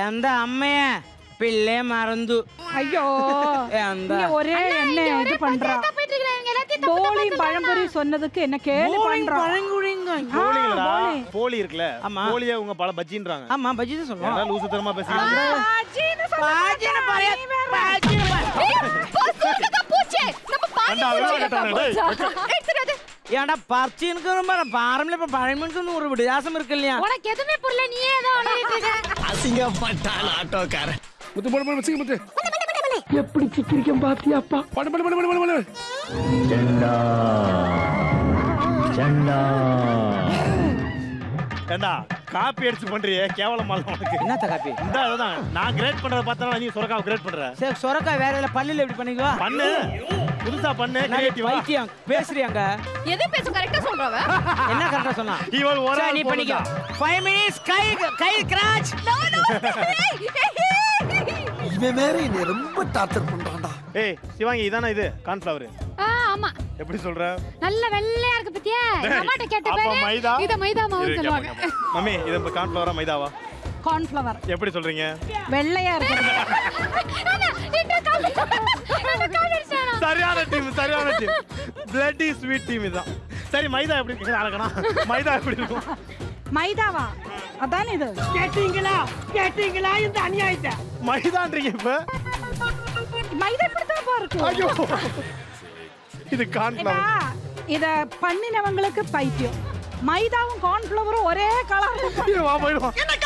எந்த அம்மைய பிள்ளை மறந்து ஐயோ எந்த ஒரே என்ன இது பண்றா போலியும் பழம்பொரி சொன்னதுக்கு என்ன கேள்வி பண்றா பழங்குழிங்க போலிங்களா போலி. இருக்குல்ல ஆமா. போலியே உங்க பல பஜ்ஜின்றாங்க ஆமா பஜ்ஜி தான் சொல்லுவோம் பேசுறீங்க பாஜின்னு பூச்சி நம்ம அதெல்லாம் டேய். ஏன்டா பறிச்சுன்னு பாரம்பரிய இப்ப பழமனுக்கு ஒரு வித்தியாசம் இருக்கு இல்லையா? உனக்கு எதுவுமே புரியல நீயே ஏதோ அசிங்கப்பட்டான் ஆட்டோக்காரன். முத்து போடு போடு வச்சுக்க முத்து. எப்படி சிக்கிரிக்கம் பாத்தியாப்பா படு படு படு படு படு. ஏண்டா? காப்பி அடிச்சு பண்றியே கேவலமா இல்ல உனக்கு. என்னத்த காப்பி? இந்த அதுதான் நான் கிரேட் பண்றத பார்த்தா நீ சுரக்காவை கிரேட் பண்ற. சரி சொரக்கா வேற இல்ல பல்லில எப்படி பண்ணிக்கோ பண்ணு. புதுசா பண்ணு கிரியேட்டிவா வைத்தியம் பேசுறியாங்க? எது பேச கரெக்டா சொல்றவ? என்ன கரெக்டா சொன்னா இவள் ஒரு நீ பண்ணிக்கோ. போதும்டா. ஃபைவ் மினிட்ஸ் கை கை கிராச் இவன் வேற என்னை ரொம்ப டார்ச்சர் பண்றான்டா. ஏய் சிவாங்கி இதானே இது? கார்ன்ஃபிளவர் ஆ, ஆமா. எப்படி சொல்ற? நல்ல வெள்ளையா இருக்கு பத்தியா? அம்மாட்ட கேட்ட அப்ப பாரு? மைதா? இத மைதா மாவு இரு, சொல்லுவாங்க. மம்மி இது இப்ப கார்ன்ஃபிளவரா மைதாவா? கார்ன்ஃபிளவர் எப்படி சொல்றீங்க? வெள்ளையா அடிச்சானா சரியான டீம் சரியான டீம் பிளட்டி ஸ்வீட் டீம் இதான் சரி மைதா எப்படி இருக்கு? அழகனா மைதா எப்படி இருக்கும்? மைதாவா? அதானே இது? கேட்டீங்களா? கேட்டீங்களா? இந்த அநியாயத்தை. மைதான்றீங்க இப்ப? மைதா இப்படித்தான் இருக்கு. ஐயோ. இது இப்ப கார்ன்ஃபிளவர் இத பண்ணினவங்களுக்கு பைத்தியம். மைதாவும் கார்ன்ஃபிளவரும் ஒரே கலர் என்ன